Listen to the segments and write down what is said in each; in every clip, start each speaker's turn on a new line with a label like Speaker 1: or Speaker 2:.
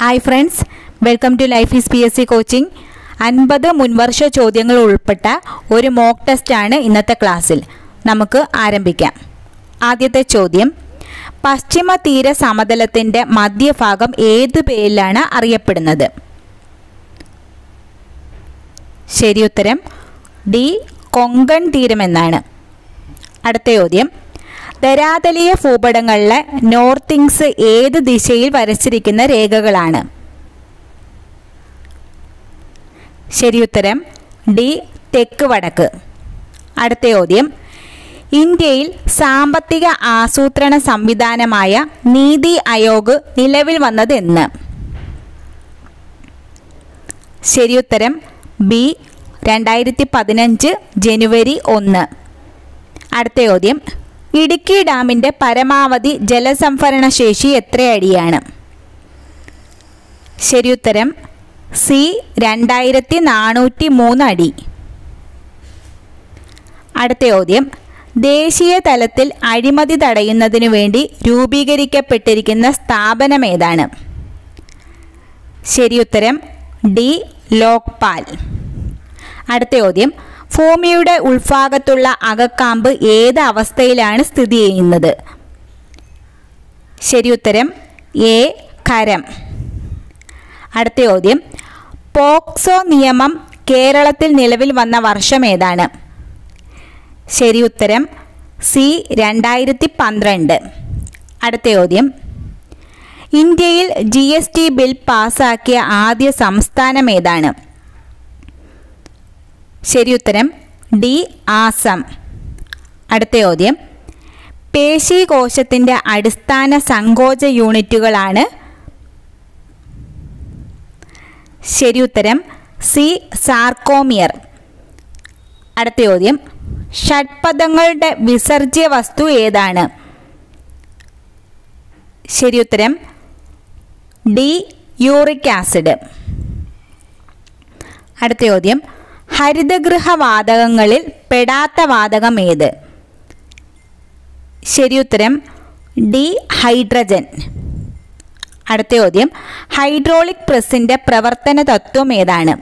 Speaker 1: Hi friends welcome to life is P S C coaching അൻപത് മുൻവർഷ ചോദ്യങ്ങൾ ഉൾപ്പെട്ട ഒരു മോക്ക് ടെസ്റ്റാണ് ഇന്നത്തെ ക്ലാസ്സിൽ നമുക്ക് ആരംഭിക്കാം. ആദ്യത്തെ ചോദ്യം പശ്ചിമ തീര സമതലത്തിന്റെ മധ്യഭാഗം ഏത് പേരിലാണ് അറിയപ്പെടുന്നത്? ശരി ഉത്തരം ഡി കൊങ്കൺ തീരമെന്നാണ് അടുത്ത ചോദ്യം ധരാതലീയ ഭൂപടങ്ങളിലെ നോർത്തിങ്സ് ഏത് ദിശയിൽ വരച്ചിരിക്കുന്ന രേഖകളാണ്? ശരിയുത്തരം ഡി തെക്ക് വടക്ക്. അടുത്ത ചോദ്യം. ഇന്ത്യയിൽ സാമ്പത്തിക ആസൂത്രണ സംവിധാനമായ നീതി അയോഗ് നിലവിൽ വന്നത് എന്ന് ശരിയുത്തരം ബി രണ്ടായിരത്തി പതിനഞ്ച് ജനുവരി ഒന്ന്. അടുത്ത ചോദ്യം. ഇടുക്കി ഡാമിന്റെ പരമാവധി ജലസംഭരണ ശേഷി എത്രയടിയാണ്? ശരിയുത്തരം സി രണ്ടായിരത്തി നാനൂറ്റി മൂന്ന് അടി. അടുത്ത ചോദ്യം ദേശീയ തലത്തിൽ അഴിമതി തടയുന്നതിനു വേണ്ടി രൂപീകരിക്കപ്പെട്ടിരിക്കുന്ന സ്ഥാപനം ഏതാണ്? ശരിയുത്തരം ഡി ലോക്പാൽ. അടുത്ത ചോദ്യം ഭൂമിയുടെ ഉൾഭാഗത്തുള്ള അകക്കാമ്പ് ഏത് അവസ്ഥയിലാണ് സ്ഥിതി ചെയ്യുന്നത്? ശരി ഉത്തരം എ കരം. അടുത്ത ചോദ്യം. പോക്സോ നിയമം കേരളത്തിൽ നിലവിൽ വന്ന വർഷം ഏതാണ്? ശരി ഉത്തരം സി രണ്ടായിരത്തി പന്ത്രണ്ട് അടുത്ത ചോദ്യം. ഇന്ത്യയിൽ ജി എസ് ടി ബിൽ പാസാക്കിയ ആദ്യ സംസ്ഥാനം ഏതാണ്? ശരിയുത്തരം ഡി ആസം. അടുത്ത ചോദ്യം. പേശീകോശത്തിന്റെ അടിസ്ഥാന സങ്കോച യൂണിറ്റുകളാണ് ഉത്തരം സി സാർക്കോമിയർ. അടുത്ത ചോദ്യം. ഷഡ്പദങ്ങളുടെ വിസർജ്യ വസ്തു ഏതാണ്? ശരി ഉത്തരം ഡി യൂറിക് ആസിഡ്. അടുത്ത ചോദ്യം. ഹരിതഗൃഹ വാതകങ്ങളിൽ പെടാത്ത വാതകം ഏത് ഉത്തരം ഡി ഹൈഡ്രജൻ. അടുത്ത ചോദ്യം ഹൈഡ്രോളിക് പ്രസ്സിന്റെ പ്രവർത്തന തത്വം ഏതാണ്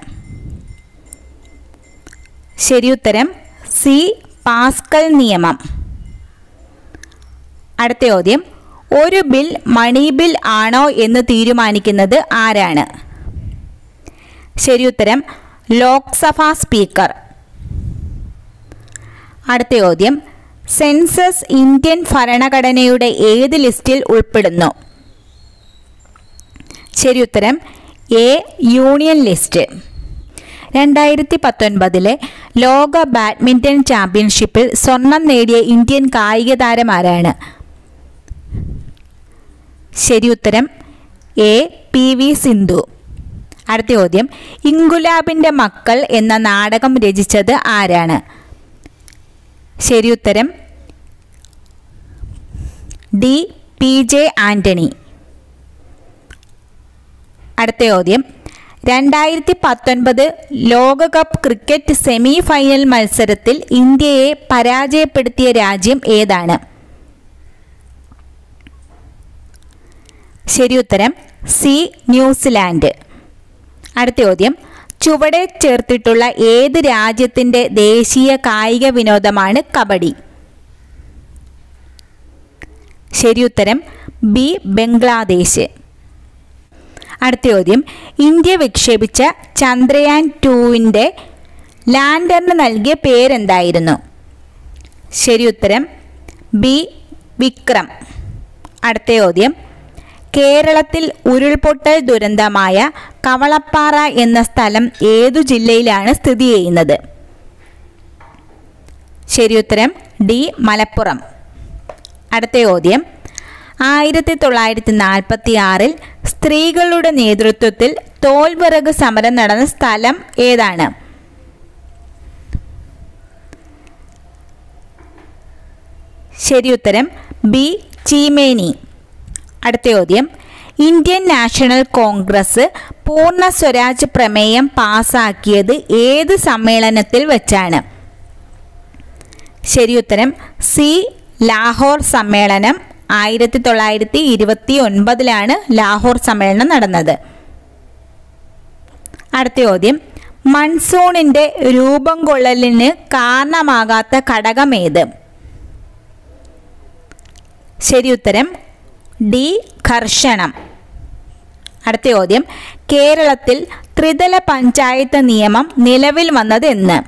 Speaker 1: ശരിയുത്തരം സി പാസ്കൽ നിയമം. അടുത്ത ചോദ്യം ഒരു ബിൽ മണി ബിൽ ആണോ എന്ന് തീരുമാനിക്കുന്നത് ആരാണ്? ശരിയുത്തരം ലോക്സഭാ സ്പീക്കർ. അടുത്ത ചോദ്യം. സെൻസസ് ഇന്ത്യൻ ഭരണഘടനയുടെ ഏത് ലിസ്റ്റിൽ ഉൾപ്പെടുന്നു? ശരി ഉത്തരം എ യൂണിയൻ ലിസ്റ്റ്. രണ്ടായിരത്തി പത്തൊൻപതിലെ ലോക ബാഡ്മിന്റൺ ചാമ്പ്യൻഷിപ്പിൽ സ്വർണം നേടിയ ഇന്ത്യൻ കായിക താരമാരാണ് ശരി ഉത്തരം എ പി വി സിന്ധു. അടുത്ത ചോദ്യം. ഇങ്കുലാബിന്റെ മക്കൾ എന്ന നാടകം രചിച്ചത് ആരാണ്? ശരി ഉത്തരം. ഡി. പി. ജെ. ആന്റണി അടുത്ത ചോദ്യം. രണ്ടായിരത്തി പത്തൊൻപത് ലോകകപ്പ് ക്രിക്കറ്റ് സെമി ഫൈനൽ മത്സരത്തിൽ ഇന്ത്യയെ പരാജയപ്പെടുത്തിയ രാജ്യം ഏതാണ്? ശരി ഉത്തരം. സി. New Zealand. അടുത്ത ചോദ്യം. ചുവടെ ചേർത്തിട്ടുള്ള ഏത് രാജ്യത്തിന്റെ ദേശീയ കായിക വിനോദമാണ് കബഡി? ശരി ഉത്തരം ബി ബംഗ്ലാദേശ്. അടുത്ത ചോദ്യം. ഇന്ത്യ വിക്ഷേപിച്ച ചന്ദ്രയാൻ ടുവിന്റെ ലാൻഡറിന് നൽകിയ പേരെന്തായിരുന്നു? ശരി ഉത്തരം ബി വിക്രം. അടുത്ത ചോദ്യം. കേരളത്തിൽ ഉരുൾപൊട്ടൽ ദുരന്തമായ കവളപ്പാറ എന്ന സ്ഥലം ഏതു ജില്ലയിലാണ് സ്ഥിതി ചെയ്യുന്നത്? ശരിയുത്തരം ഡി മലപ്പുറം. അടുത്ത ചോദ്യം. ആയിരത്തി തൊള്ളായിരത്തി നാൽപ്പത്തി ആറിൽ സ്ത്രീകളുടെ നേതൃത്വത്തിൽ തോൽവിറക് സമരം നടന്ന സ്ഥലം ഏതാണ്? ശരിയുത്തരം ബി ചീമേനി. അടുത്ത ചോദ്യം. ഇന്ത്യൻ നാഷണൽ കോൺഗ്രസ് പൂർണ സ്വരാജ് പ്രമേയം പാസാക്കിയത് ഏത് സമ്മേളനത്തിൽ വെച്ചാണ്? ശരി ഉത്തരം സി ലാഹോർ സമ്മേളനം ആയിരത്തി തൊള്ളായിരത്തി ഇരുപത്തി ഒൻപതിലാണ് ലാഹോർ സമ്മേളനം നടന്നത്. അടുത്ത ചോദ്യം മൺസൂണിന്റെ രൂപം കൊള്ളലിന് കാരണമാകാത്ത ഘടകമേത്? ശരി ഉത്തരം ഡി ഘർഷണം അടുത്ത ചോദ്യം. കേരളത്തിൽ ത്രിതല പഞ്ചായത്ത് നിയമം നിലവിൽ വന്നത് എന്ന്.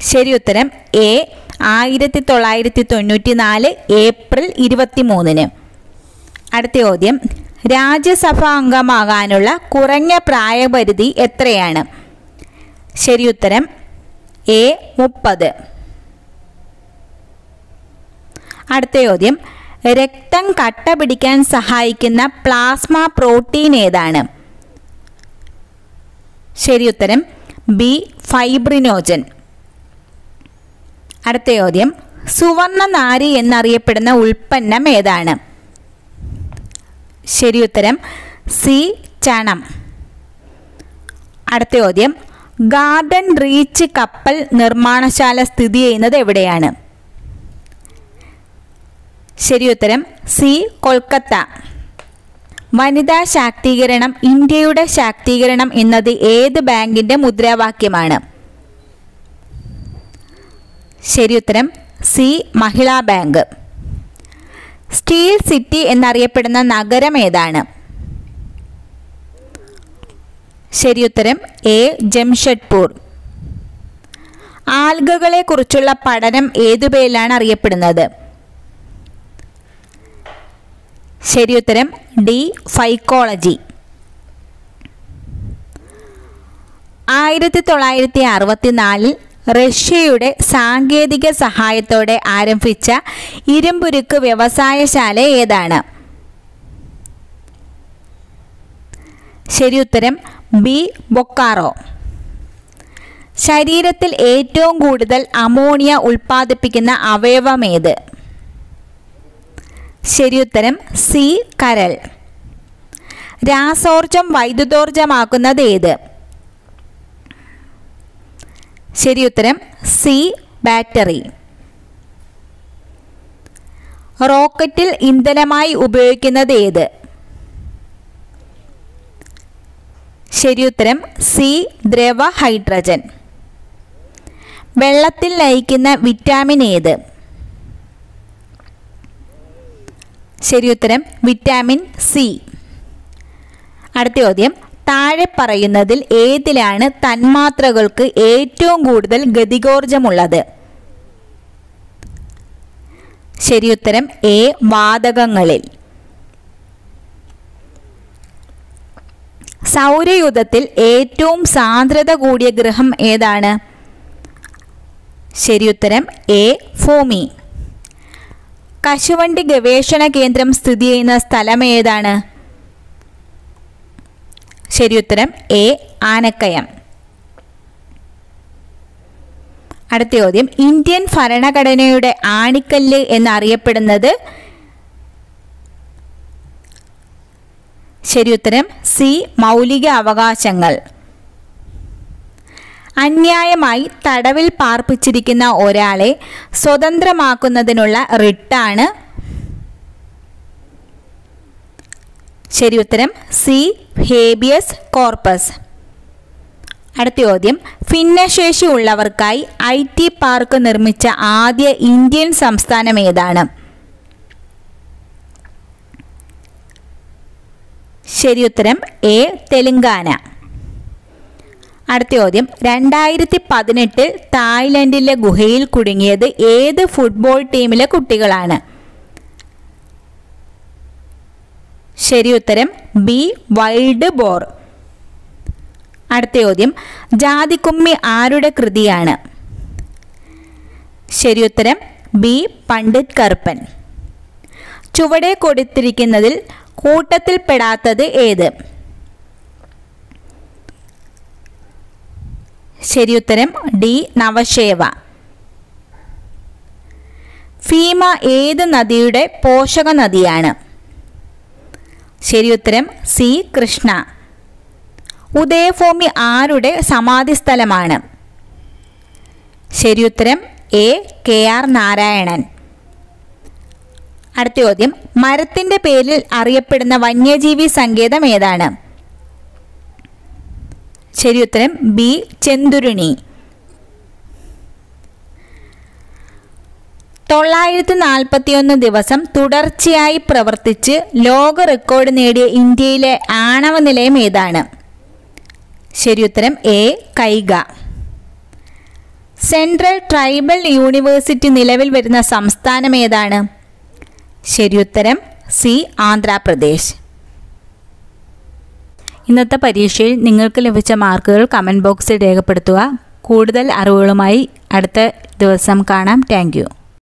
Speaker 1: ശരി ഉത്തരം. എ ആയിരത്തി തൊള്ളായിരത്തി തൊണ്ണൂറ്റി നാല് ഏപ്രിൽ ഇരുപത്തി മൂന്നിന് അടുത്ത ചോദ്യം. രാജ്യസഭാ അംഗമാകാനുള്ള കുറഞ്ഞ പ്രായപരിധി എത്രയാണ്? ശരി ഉത്തരം. എ മുപ്പത്. അടുത്ത ചോദ്യം. രക്തം കട്ട പിടിക്കാൻ സഹായിക്കുന്ന പ്ലാസ്മ പ്രോട്ടീൻ ഏതാണ്? ശരി ഉത്തരം ബി ഫൈബ്രിനോജൻ. അടുത്ത ചോദ്യം സുവർണ നാരി എന്നറിയപ്പെടുന്ന ഉൽപ്പന്നം ഏതാണ്? ശരി ഉത്തരം സി ചണം. അടുത്ത ചോദ്യം ഗാർഡൻ റീച്ച് കപ്പൽ നിർമ്മാണശാല സ്ഥിതി ചെയ്യുന്നത് എവിടെയാണ്? ശരി ഉത്തരം സി കൊൽക്കത്ത. വനിതാ ശാക്തീകരണം ഇന്ത്യയുടെ ശാക്തീകരണം എന്നത് ഏത് ബാങ്കിന്റെ മുദ്രാവാക്യമാണ്? ശരി ഉത്തരം C Mahila bank. Steel city എന്നറിയപ്പെടുന്ന നഗരം ഏതാണ്? ശരി ഉത്തരം എ ജംഷഡ്പൂർ. ആൽഗകളെ കുറിച്ചുള്ള പഠനം ഏതു പേരിലാണ് അറിയപ്പെടുന്നത്? ശരി ഉത്തരം ഡി ഫൈക്കോളജി ആയിരത്തി തൊള്ളായിരത്തി അറുപത്തിനാലിൽ റഷ്യയുടെ സാങ്കേതിക സഹായത്തോടെ ആരംഭിച്ച ഇരുമ്പുരുക്ക് വ്യവസായശാല ഏതാണ്? ശരി ഉത്തരം ബി ബൊക്കാറോ. ശരീരത്തിൽ ഏറ്റവും കൂടുതൽ അമോണിയ ഉൽപ്പാദിപ്പിക്കുന്ന അവയവമേത് ശരി ഉത്തരം സി. കരൽ രാസോർജം വൈദ്യുതോർജമാക്കുന്നത് ഏത്? ശരിയുത്തരം സി. ബാറ്ററി. റോക്കറ്റിൽ ഇന്ധനമായി ഉപയോഗിക്കുന്നത് ഏത്? ശരിയുത്തരം സി. ദ്രവ ഹൈഡ്രജൻ. വെള്ളത്തിൽ ലയിക്കുന്ന വിറ്റാമിൻ ഏത്? ശരി ഉത്തരം വിറ്റാമിൻ സി. അടുത്ത ചോദ്യം. താഴെ പറയുന്നതിൽ ഏതിലാണ് തന്മാത്രകൾക്ക് ഏറ്റവും കൂടുതൽ ഗതികോർജമുള്ളത്? ശരി ഉത്തരം എ വാതകങ്ങളിൽ. സൗരയുധത്തിൽ ഏറ്റവും സാന്ദ്രത കൂടിയ ഗ്രഹം ഏതാണ്? ശരി ഉത്തരം എ ഭൂമി. കശുവണ്ടി ഗവേഷണ കേന്ദ്രം സ്ഥിതി ചെയ്യുന്ന സ്ഥലം ഏതാണ് ശരി ഉത്തരം എ ആനക്കയം. അടുത്ത ചോദ്യം ഇന്ത്യൻ ഭരണഘടനയുടെ ആണിക്കല്ല് എന്നറിയപ്പെടുന്നത്? ശരി ഉത്തരം സി മൗലിക അവകാശങ്ങൾ. അന്യായമായി തടവിൽ പാർപ്പിച്ചിരിക്കുന്ന ഒരാളെ സ്വതന്ത്രമാക്കുന്നതിനുള്ള റിട്ടാണ്. ശരി ഉത്തരം സി. Habeas corpus. അടുത്ത ചോദ്യം. ഭിന്നശേഷി ഉള്ളവർക്കായി ഐ ടി പാർക്ക് നിർമ്മിച്ച ആദ്യ ഇന്ത്യൻ സംസ്ഥാനം ഏതാണ്? ശരി ഉത്തരം എ. തെലുങ്കാന. അടുത്ത ചോദ്യം. രണ്ടായിരത്തി പതിനെട്ടിൽ തായ്ലൻഡിലെ ഗുഹയിൽ കുടുങ്ങിയത് ഏത് ഫുട്ബോൾ ടീമിലെ കുട്ടികളാണ്? ശരി ഉത്തരം ബി വൈൽഡ് ബോർ. അടുത്ത ചോദ്യം. ജാതിക്കുമ്മി ആരുടെ കൃതിയാണ്? ശരി ഉത്തരം ബി പണ്ഡിറ്റ് കറുപ്പൻ. ചുവടെ കൊടുത്തിരിക്കുന്നതിൽ കൂട്ടത്തിൽപ്പെടാത്തത് ഏത്? ശരി ഉത്തരം ഡി നവശേവ. ഭീമ ഏത് നദിയുടെ പോഷക നദിയാണ് ശരി ഉത്തരം സി കൃഷ്ണ. ഉദയഭൂമി ആരുടെ സമാധി സ്ഥലമാണ് ശരി ഉത്തരം എ കെ ആർ നാരായണൻ. അടുത്ത ചോദ്യം മരത്തിന്റെ പേരിൽ അറിയപ്പെടുന്ന വന്യജീവി സങ്കേതം ഏതാണ്? ശരി ഉത്തരം ബി ചെന്തുരുണി. തൊള്ളായിരത്തി നാൽപ്പത്തിയൊന്ന് ദിവസം തുടർച്ചയായി പ്രവർത്തിച്ച് ലോക റെക്കോർഡ് നേടിയ ഇന്ത്യയിലെ ആണവ നിലയം ഏതാണ്? ശരി ഉത്തരം A Kaiga. Central tribal university നിലവിൽ വരുന്ന സംസ്ഥാനം ഏതാണ്? ശരിയുത്തരം സി ആന്ധ്രാപ്രദേശ്. ഇന്നത്തെ പരീക്ഷയിൽ നിങ്ങൾക്ക് ലഭിച്ച മാർക്കുകൾ കമന്റ് ബോക്സിൽ രേഖപ്പെടുത്തുക. കൂടുതൽ അറിവുകളുമായി അടുത്ത ദിവസം കാണാം. താങ്ക്